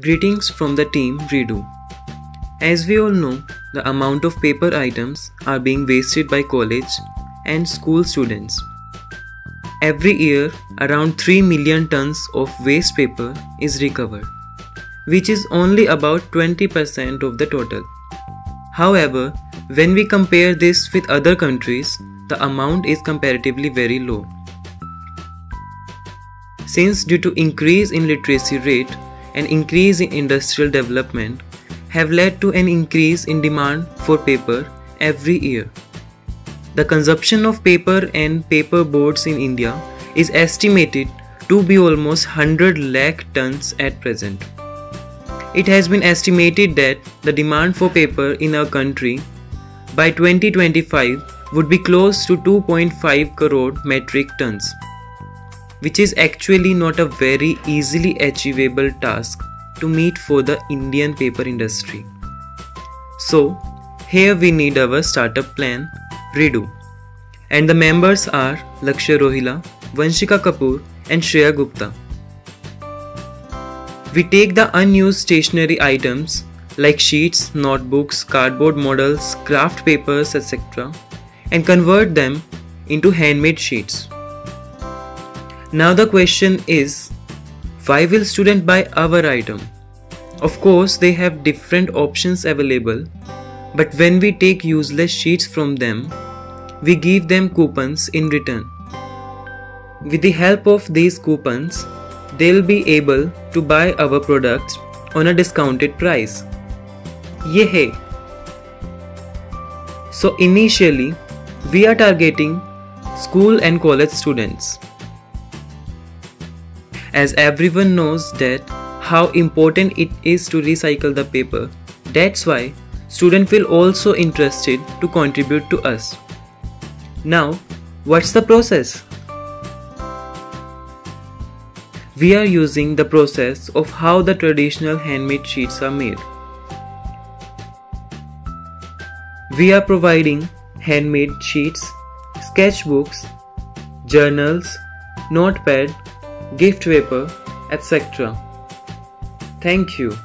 Greetings from the team Redo. As we all know, the amount of paper items are being wasted by college and school students. Every year, around 3 million tons of waste paper is recovered, which is only about 20% of the total. However, when we compare this with other countries, the amount is comparatively very low. Since due to increase in literacy rate, and increase in industrial development have led to an increase in demand for paper every year. The consumption of paper and paper boards in India is estimated to be almost 100 lakh tons at present. It has been estimated that the demand for paper in our country by 2025 would be close to 2.5 crore metric tons which is actually not a very easily achievable task to meet for the Indian paper industry. So, here we need our startup plan, Redo. And the members are Lakshya Rohila, Vanshika Kapoor, and Shreya Gupta. We take the unused stationery items like sheets, notebooks, cardboard models, craft papers, etc., and convert them into handmade sheets. Now the question is, why will student buy our item? Of course, they have different options available, but when we take useless sheets from them, we give them coupons in return. With the help of these coupons, they'll be able to buy our products on a discounted price. Yay! So initially, we are targeting school and college students as everyone knows that how important it is to recycle the paper. That's why students feel also interested to contribute to us. Now, what's the process? We are using the process of how the traditional handmade sheets are made. We are providing handmade sheets, sketchbooks, journals, notepad, gift paper, etc. Thank you.